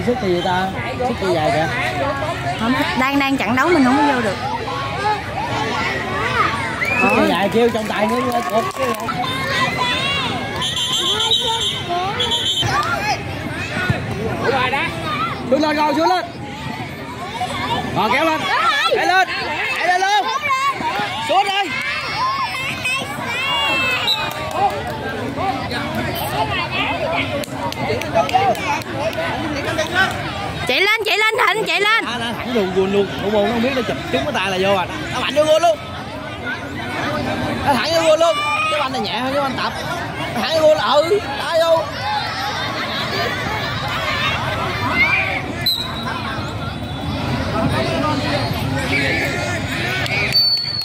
nãy sức gì ta? Sức gì dài kìa. Không đang đang chặn đấu mình không có vô được. Gì dài kêu trong tay nữa xuống lên rồi xuống lên. Rồi kéo lên. Đẩy lên. Đẩy lên luôn. Xuống đi chạy lên chạy lên thịnh chạy lên. À, thẳng luôn guồn luôn. Thủ môn nó không biết nó chụp trúng cái tay là vô à. Nó mạnh vô guồn luôn. Nó thẳng vô guồn luôn. Cái anh này nhẹ hơn cái anh tập. Nó thẳng vô là ừ đá vô.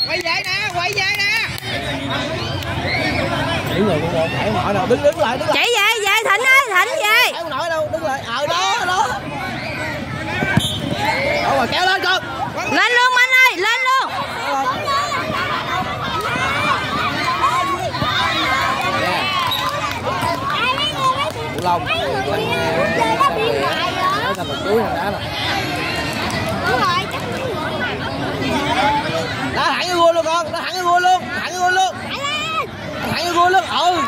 Quay về nè quay về nè. Chỉ người con thảy nổi đâu đứng đứng lại đứng lại. Chạy về về thịnh ơi thịnh về thảy nổi đâu đứng lại ờ đó đó đâu rồi kéo lên con lên luôn anh ơi lên luôn Cụ Thành một túi đá rồi. Đá thẳng vô luôn con, đá thẳng vô luôn, thẳng vô luôn. Thẳng vô luôn, ừ.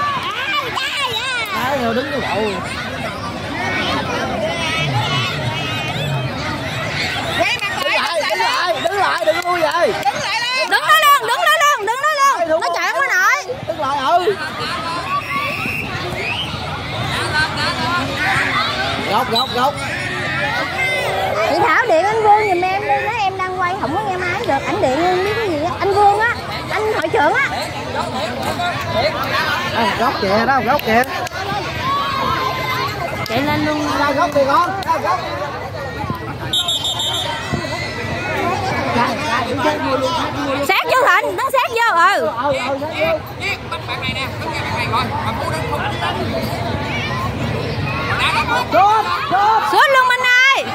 Đá theo đứng cái bộ quay mặt Đứng lại lại, đứng lại, đứng lại, đừng có lui vậy đứng lại lên đứng đó luôn đứng đó luôn đứng đó luôn nó chạy không có nổi Đứng lại, ừ Góc, góc, góc chị thảo điện anh vương giùm em đi đó em đang quay không có nghe máy được ảnh điện em biết cái gì á anh vương á anh hội trưởng á à, Góc kìa, đó, góc kìa chạy lên luôn Ra góc kìa con, ra góc sát vô thịnh nó sát vô ừ xuống luôn anh ơi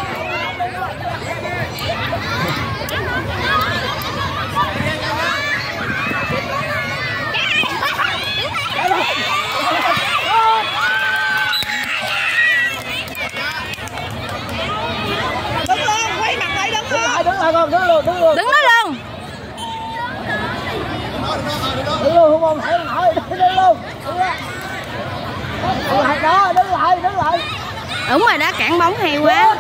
đứng lên quay mặt lại đứng lên đứng lại con, đứng luôn, đứng luôn. Đứng đó luôn. Đứng luôn không? Không thấy đứng luôn. Đứng lại. Đứng lại đứng lại đúng rồi đó cản bóng hay quá.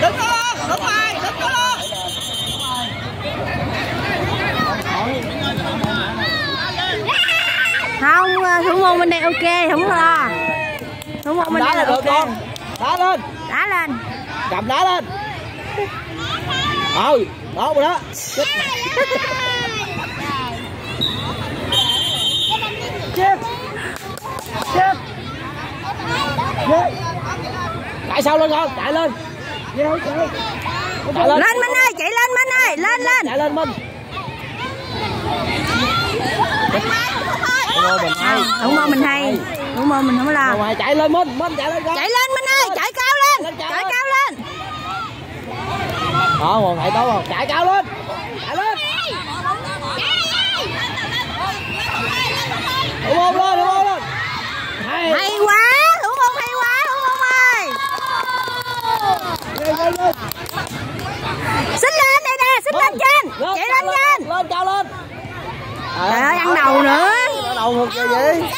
Đứng lên đứng lại đứng lên không ờ, thủ môn bên đây ok không lo. Thủ môn bên đây là ok. con đá lên. Đá lên. Cầm đá lên ừ đó rồi đó. Chết chết. Chết. Chết. Chạy sau lên con? Chạy lên. Chạy lên lên. Minh ơi chạy lên minh ơi lên lên chạy lên. minh. Thủ môn mình hay. Thủ môn mình không ngoài chạy lên minh. Minh chạy lên con. Chạy lên minh ơi chạy cao lên. Chạy cao đó còn chạy tốt không? Chạy cao lên. Chạy lên. Đúng không lên đúng không lên. Hay. Hay quá thủ môn hay quá thủ môn ơi. Lên lên lên. Xích lên đây nè xích lên trên. Chạy lên nhanh lên cao lên. Trời ơi ăn đầu nữa. Ăn đầu ngược vậy gì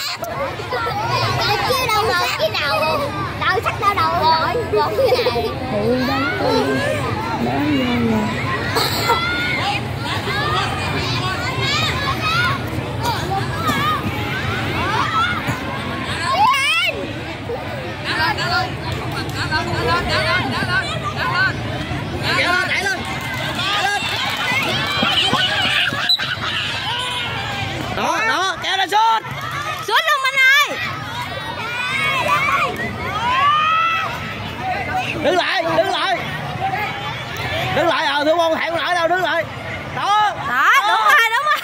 chứ đâu ngờ cái đầu. Đầu sắc đau đầu rồi gọn cái này chạy lên chạy lên đó đó kéo lên xuống xuống luôn minh ơi đứng lại đứng lại. Đứng lại ờ thương không hẹn lại đâu đứng lại. Đó. Đó đúng rồi đúng rồi.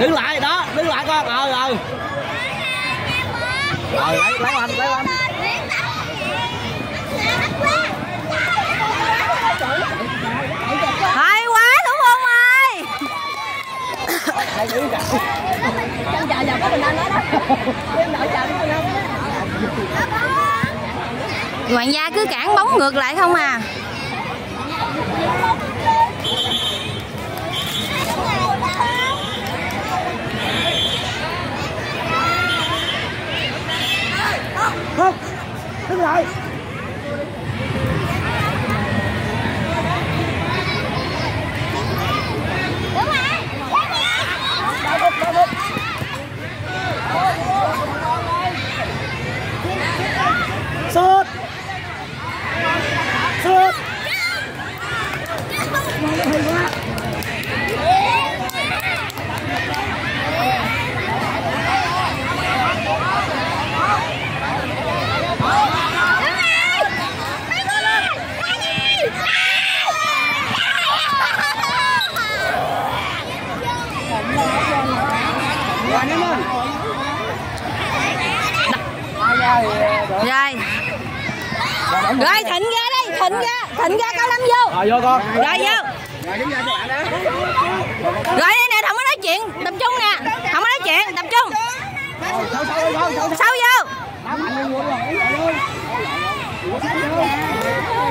Đứng lại đó đứng lại con. Ờ ờ. Ờ lấy lấy anh lấy anh hay quá thủ môn ơi Hoàng gia cứ cản bóng ngược lại không à không đứng lại sút sút Rồi. Rồi thịnh ra đây Thịnh ra Thịnh ra cao lâm vô. Rồi vô con. Rồi vô. Rồi đây nè không có nói chuyện. Tập trung nè. Không có nói chuyện Tập trung. Sâu vô?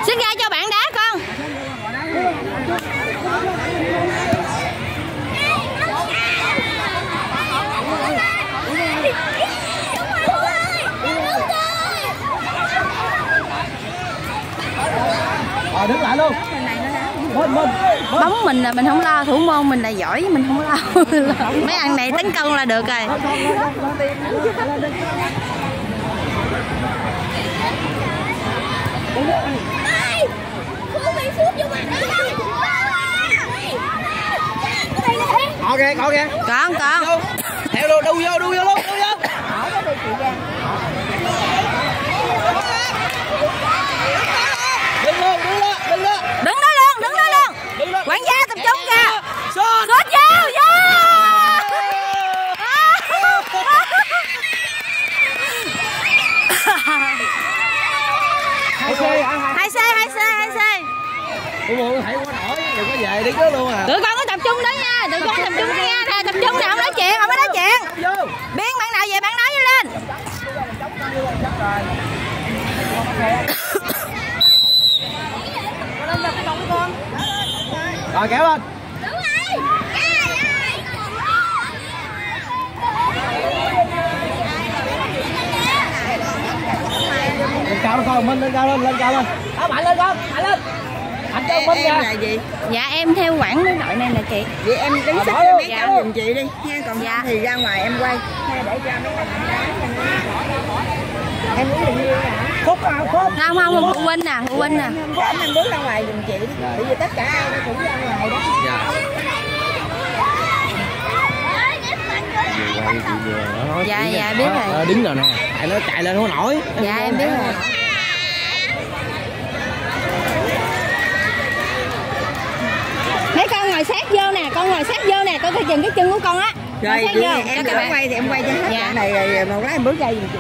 Xin ra cho bạn đá con luôn. Bóng mình là mình không lo Thủ môn mình là giỏi Mình không lo. Mấy ăn này tấn công là được rồi. Có kìa có kìa Con con theo luôn đu vô đu vô luôn đu vô đứng luôn đứng luôn đứng luôn Đứng đó luôn Đứng đó luôn đứng luôn Quản gia tập trung kìa sút Sút vô Vô hai xe hai hai xe hai xe hai xe Ủa bộ thấy quá nổi đừng có về đi chứ luôn à tụi con có tập trung đó nha tụi con tập trung đó nha nè tập trung nè không nói chuyện không có nói chuyện vô biến bạn nào về bạn nói với lên rồi kéo lên. Lên cao lên con minh lên cao lên lên cao lên. Đó mạnh lên con mạnh lên. Mạnh cho minh em nha là gì? Dạ em theo quản lý đội này nè chị. Vậy em đứng xích cho mấy cháu giùm chị đi. Nha còn Dạ. thì ra ngoài em quay. Nha để cho mấy anh em muốn như hả khúc nào khúc không không phụ huynh nè phụ huynh nè. Không có anh bước ra ngoài giùm chị. Bởi vì tất cả ai nó cũng ra ngoài đó. Dạ. Dạ, dạ, biết rồi. ờ, đứng rồi nè. Tại nó chạy lên không nổi. Dạ em biết rồi. Mấy con ngồi sát vô nè con ngồi sát vô nè con coi chừng cái chân của con á. Rồi em cho các đỡ bạn. quay thì em quay cho hết Dạ. dạ. này rồi một lát em bước ra giùm chị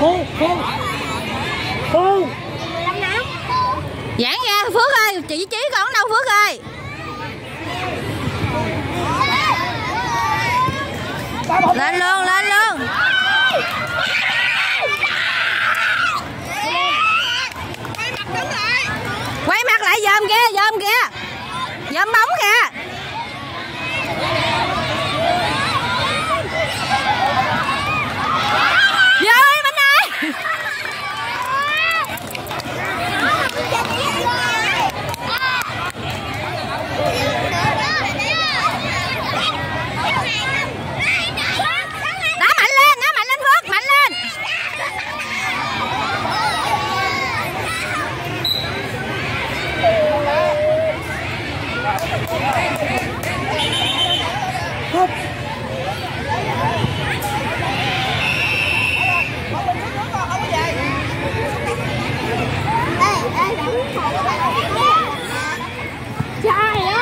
phu phu phu giãn ra phước ơi chị trí còn đâu phước ơi lên luôn lên luôn. Quay mặt lại dòm kia dòm kia dòm bóng kìa rồi mình ơi đá mạnh lên đá mạnh lên phước mạnh lên nó lấy tên của mình mình sẽ trả hụi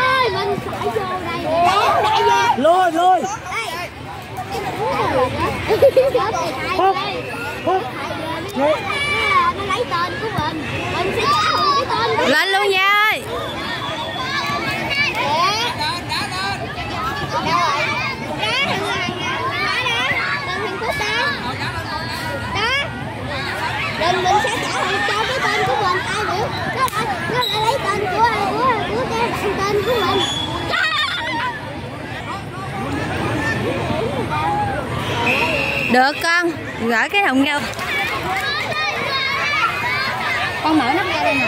cái tên của lên luôn nha ơi. Mình mình sẽ trả hụi cho cái tên của mình ai biểu nó lại nó lại lấy tên của của của cái bạn tên của mình được con gửi cái thùng rau con mở nắp ra đây nè.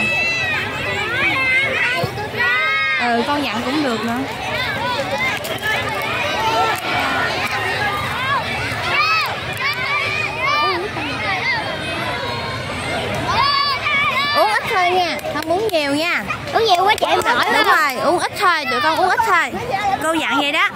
Ừ con dặn cũng được nữa. Uống ít thôi nha không uống nhiều nha. Uống nhiều quá chạy mỏi đúng rồi uống ít thôi tụi con uống ít thôi. Cô dặn vậy đó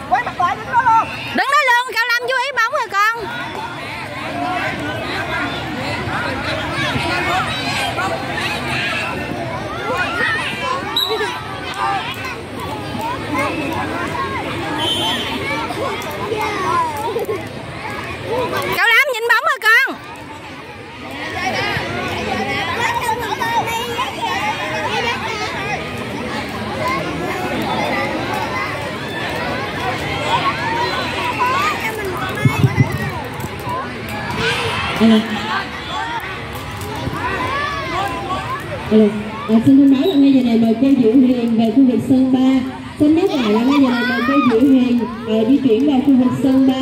à, xin thông báo là ngay giờ này mời cô Diệu Hiền về khu vực sân 3 xin nhắc lại là ngay giờ này mời cô Diệu Hiền à, di chuyển vào khu vực sân 3